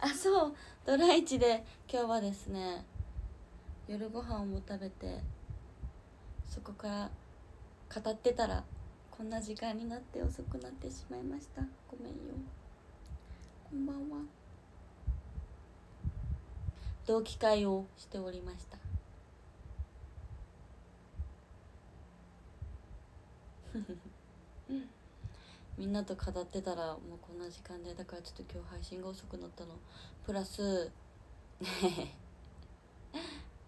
あそう。ドライチで今日はですね夜ご飯を食べてそこから語ってたらこんな時間になって遅くなってしまいました。ごめんよ。こんばんは。同期会をしておりました。フフフみんなと語ってたらもうこんな時間でだからちょっと今日配信が遅くなったの。プラス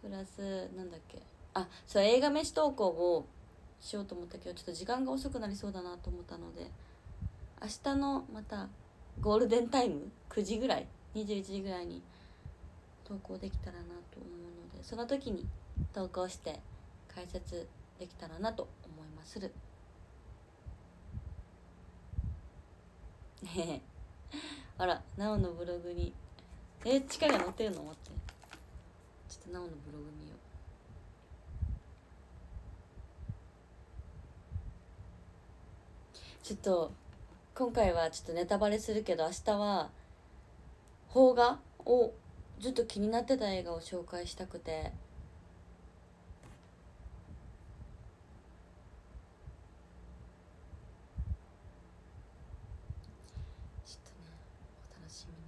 プラスなんだっけ？あそう映画飯投稿をしようと思ったけどちょっと時間が遅くなりそうだなと思ったので明日のまたゴールデンタイム？9時ぐらい？21時ぐらいに投稿できたらなと思うのでその時に投稿して解説できたらなと思いまするねえ あらなおのブログに。え地下が載ってるの？待って。ちょっとなおのブログ見よう。ちょっと今回はちょっとネタバレするけど明日は邦画をずっと気になってた映画を紹介したくてちょっとねお楽しみに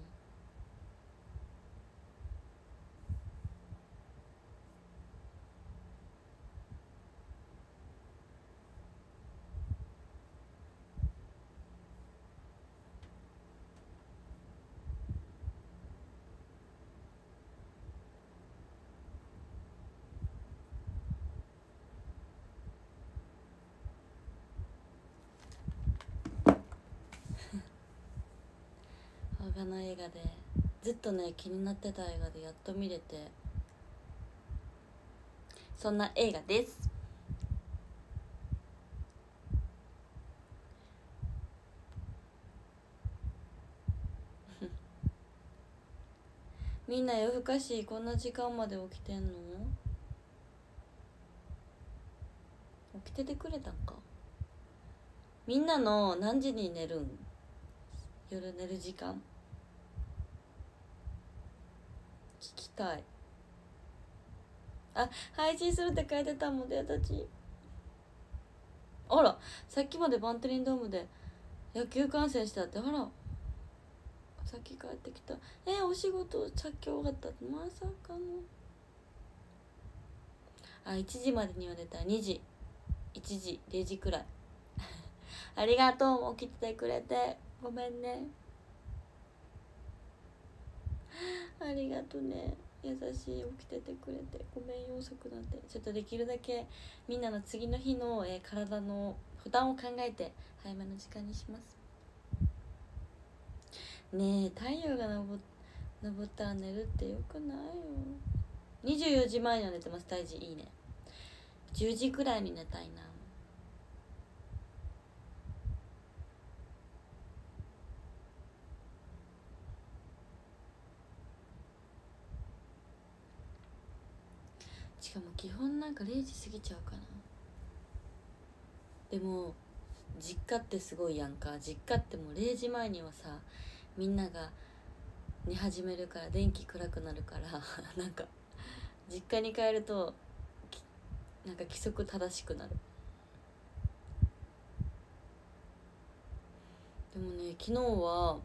邦画の映画でずっとね気になってた映画でやっと見れてそんな映画です。みんな夜更かしこんな時間まで起きてんの？起きててくれたんか？みんなの何時に寝るん？夜寝る時間？聞きたい。あ配信するって書いてたもんでたちあらさっきまでバンテリンドームで野球観戦したって。あら。さっき帰ってきた。えお仕事さっき終わったまさかの。あ1時までには出た。2時。1時0時くらい。ありがとう起きててくれて。ごめんね。ありがとね。優しい起きててくれて。ごめんよ遅くなって。ちょっとできるだけみんなの次の日の、えー体の負担を考えて早めの時間にします。ねえ太陽が昇ったら寝るってよくないよ。24時前には寝てます大事。いいね。10時くらいに寝たいな。しかも基本なんか0時過ぎちゃうかな。でも実家ってすごいやんか。実家ってもう0時前にはさみんなが寝始めるから電気暗くなるから なんか実家に帰るとなんか規則正しくなる。でもね昨日は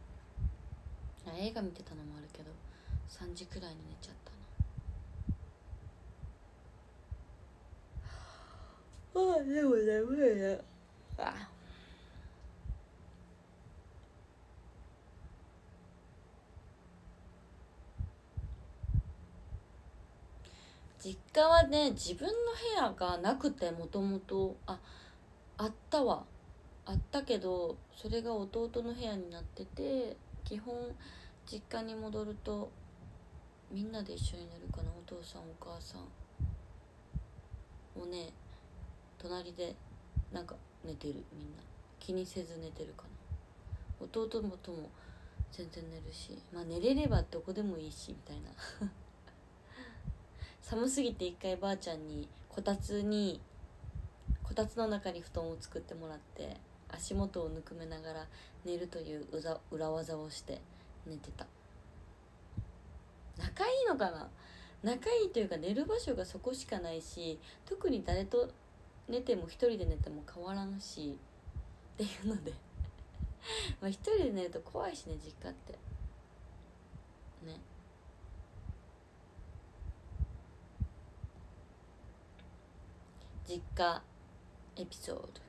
映画見てたのもあるけど3時くらいに寝ちゃった。あでも眠いねあ実家はね自分の部屋がなくてもともとああったわ。あったけどそれが弟の部屋になってて基本実家に戻るとみんなで一緒に寝るかなお父さんお母さん。をね隣でなんか寝てるみんな。気にせず寝てるかな。弟もとも全然寝るしまあ寝れればどこでもいいしみたいな。寒すぎて一回ばあちゃんにこたつにこたつの中に布団を作ってもらって足元をぬくめながら寝るという裏技をして寝てた。仲いいのかな？仲いいというか寝る場所がそこしかないし特に誰と寝ても一人で寝ても変わらんしっていうので。まあ一人で寝ると怖いしね実家って。ね。実家エピソード。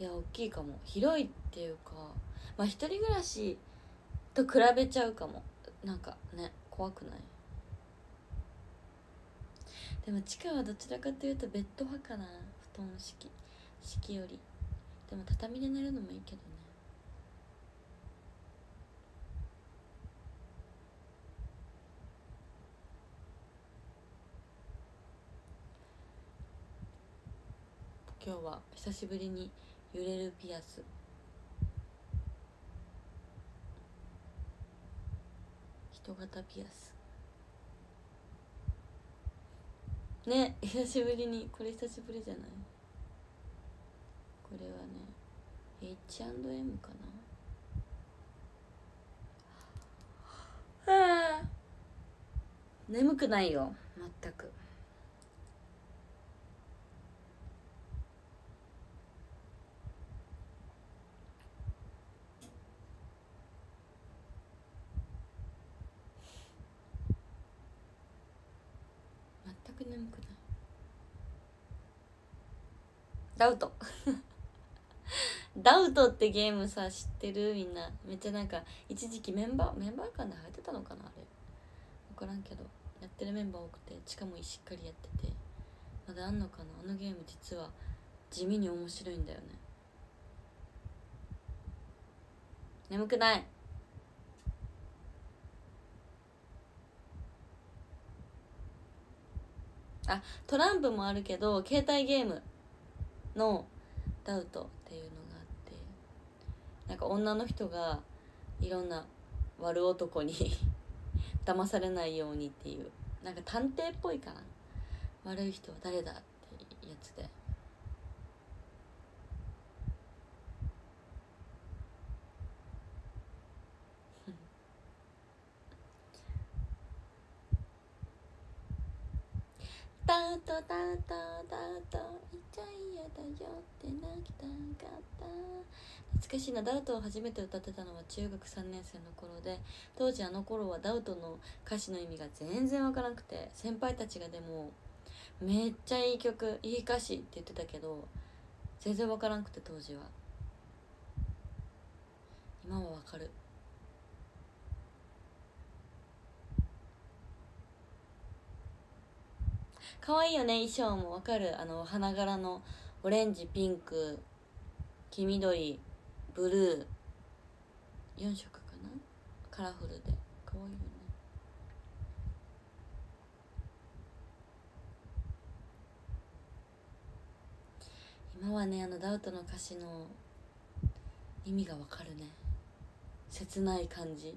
いや大きいかも。広いっていうかまあ一人暮らしと比べちゃうかも。なんかね怖くない？でも地下はどちらかというとベッド派かな。布団敷敷より。でも畳で寝るのもいいけどね。今日は久しぶりに揺れるピアス。人型ピアス。ね久しぶりにこれ久しぶりじゃない？これはね H&M かな？はあ眠くないよ全く。眠くないダウト。ダウトってゲームさ知ってる？みんな。めっちゃなんか一時期メンバーメンバー間で流行ってたのかなあれ。分からんけど。やってるメンバー多くてしかもしっかりやってて。まだあんのかな？あのゲーム実は地味に面白いんだよね。眠くない。あトランプもあるけど携帯ゲームのダウトっていうのがあってなんか女の人がいろんな悪男に 騙されないようにっていうなんか探偵っぽいかな。悪い人は誰だってやつで。ダウトダウトダウトいっちゃ嫌だよって泣きたかった懐かしいなダウトを初めて歌ってたのは中学3年生の頃で当時あの頃はダウトの歌詞の意味が全然わからなくて先輩たちがでもめっちゃいい曲いい歌詞って言ってたけど全然わからなくて当時は今はわかる可愛いよね衣装もわかる。あの花柄のオレンジピンク黄緑ブルー。4色かな？カラフルで。可愛いよね。今はねあのダウトの歌詞の意味がわかるね。切ない感じ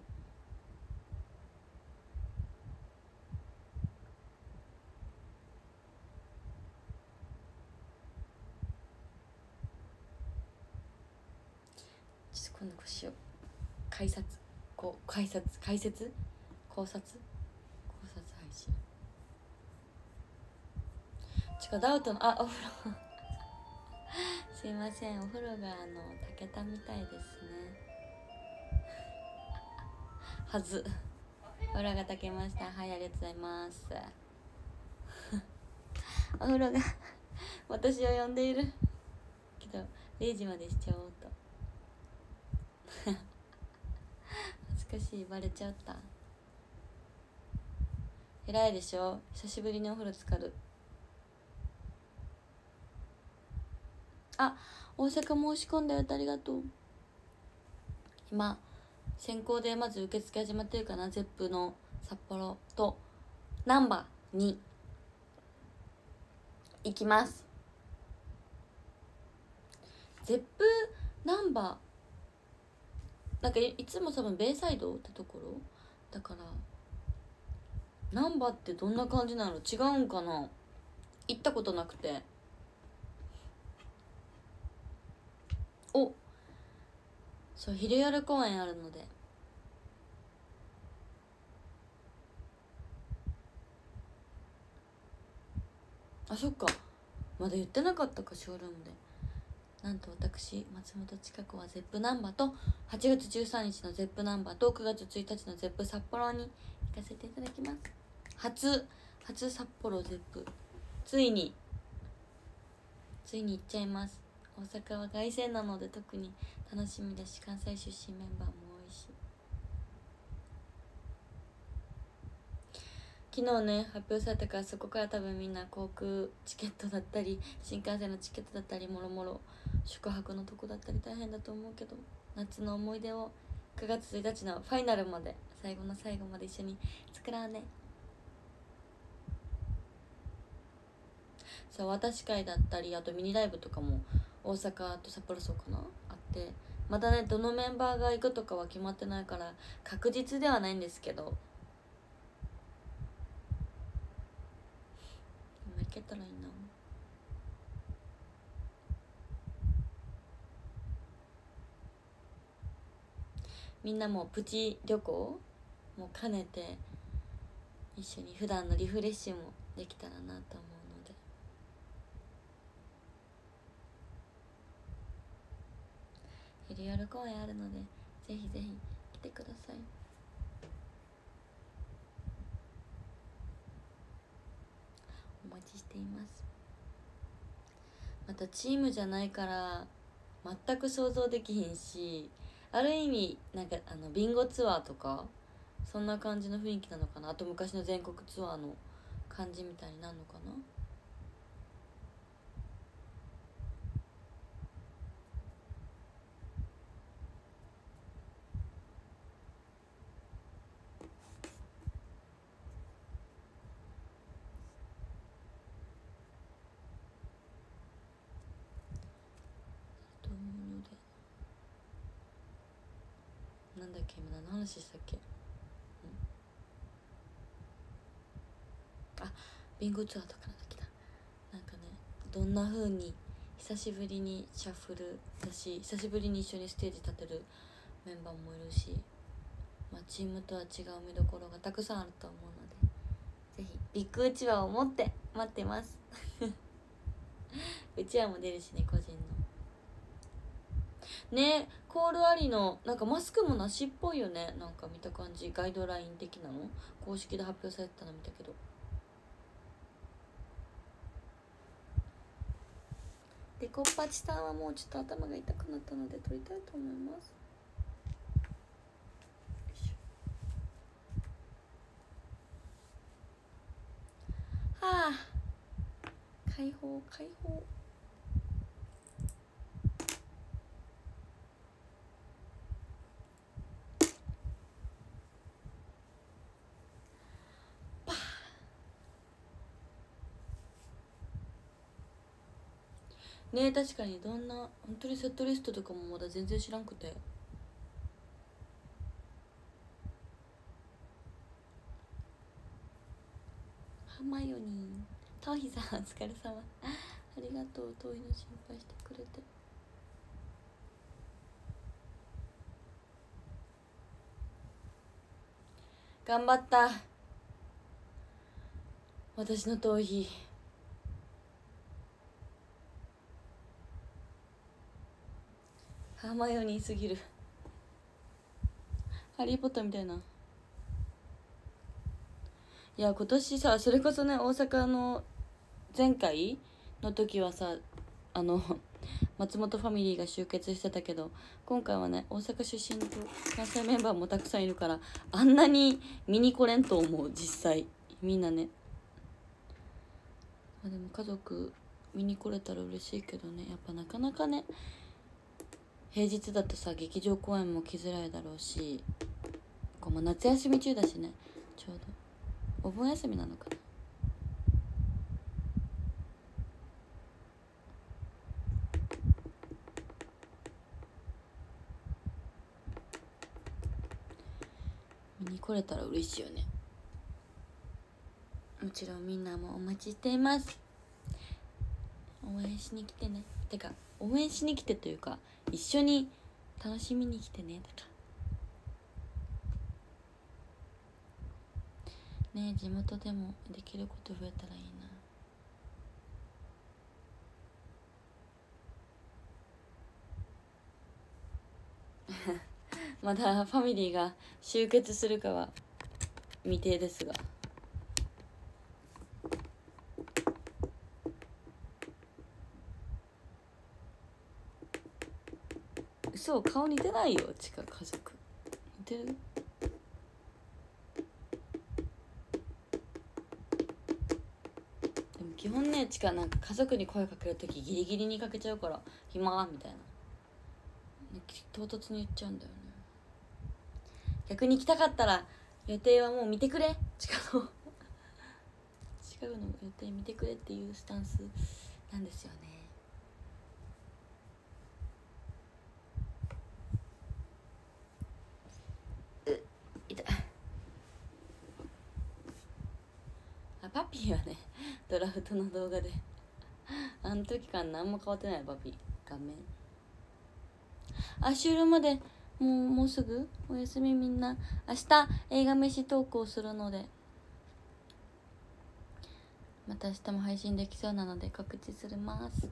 ちょっと今度こうしよう解説こう解説解説考察考察配信ちょダウトのあお風呂すいませんお風呂があの炊けたみたいですねはずお風呂が炊けましたはいありがとうございますお風呂が私を呼んでいるけど0時までしちゃおうと恥ずかしいバレちゃった。偉いでしょ？久しぶりにお風呂浸かる。あ大阪申し込んだよ。ありがとう。今先行でまず受付始まってるかな？ゼップの札幌と難波に。行きます。ゼップ難波なんかいつも多分ベイサイドってところだから難波ってどんな感じなの？違うんかな？行ったことなくて。おそう昼夜公演あるので。あそっか。まだ言ってなかったかショールームで。なんと私松本慈子は Zepp なんばと8月13日の Zepp なんばと9月1日の Zepp 札幌に行かせていただきます。初初札幌 Zepp。ついについに行っちゃいます。大阪は凱旋なので特に楽しみだし関西出身メンバーも多いし昨日ね発表されたからそこから多分みんな航空チケットだったり新幹線のチケットだったりもろもろ宿泊のとこだったり大変だと思うけど夏の思い出を9月1日のファイナルまで最後の最後まで一緒に作らうね。そう私会だったりあとミニライブとかも大阪と札幌そうかなあってまだねどのメンバーが行くとかは決まってないから確実ではないんですけど今行けたらいいな。みんなもプチ旅行？も兼ねて一緒に普段のリフレッシュもできたらなと思うので。昼夜公演あるのでぜひぜひ来てください。ています。またチームじゃないから全く想像できひんしある意味なんかあのビンゴツアーとかそんな感じの雰囲気なのかな。あと昔の全国ツアーの感じみたいになるのかなと思うのでなんだっけ今何の話したっけ？うん。あビンゴツアーとかの時だ。なんかねどんな風に久しぶりにシャッフルだし久しぶりに一緒にステージ立てるメンバーもいるし、まあ、チームとは違う見どころがたくさんあると思うのでぜひビッグうちわを持って待ってます。うちわも出るしね個人ねコールありのなんかマスクもなしっぽいよね。なんか見た感じ。ガイドライン的なの？公式で発表されてたの見たけど。でこっぱちさんはもうちょっと頭が痛くなったので撮りたいと思います。はあ。解放解放。ねえ確かにどんな本当にセットリストとかもまだ全然知らんくて。ハマヨニー。トウヒさんお疲れ様。ありがとうトウヒの心配してくれて。頑張った。私の頭皮ハーマイオニーすぎる。ハリー・ポッターみたいな。いや今年さそれこそね大阪の前回の時はさあの 松本ファミリーが集結してたけど今回はね大阪出身と関西メンバーもたくさんいるからあんなに見に来れんと思う実際。みんなね。あでも家族見に来れたら嬉しいけどね。やっぱなかなかね平日だとさ劇場公演も来づらいだろうしこうも夏休み中だしね。ちょうどお盆休みなのかな。見に来れたら嬉しいよね。もちろんみんなもお待ちしています。応援しに来てね。てか応援しに来てというか一緒に楽しみに来てねとか。ね地元でもできること増えたらいいな。まだファミリーが集結するかは未定ですが。嘘顔似てないよちか家族。似てる？でも基本ねちかなんか家族に声かける時ギリギリにかけちゃうから「暇?」みたいな。唐突に言っちゃうんだよね。逆に来たかったら予定はもう見てくれ近の。近くの予定見てくれっていうスタンスなんですよねう痛いあパピーはねドラフトの動画で。あの時から何も変わってないパピー。画面。あ終了まで。もうもうすぐ？おやすみみんな。明日映画飯投稿するので。また明日も配信できそうなので告知するます。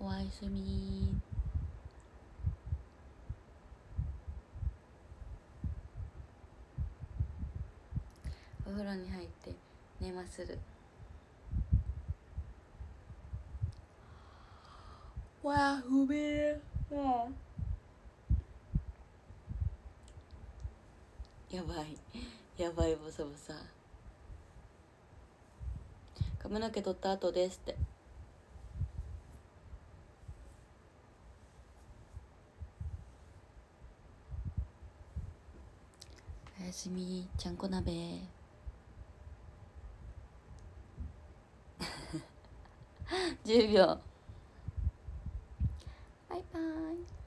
おやすみ風呂に入って寝まする。わあ不明やばい。やばいボサボサ。髪の毛取った後ですって。おやすみちゃんこ鍋 10秒。バイバイ。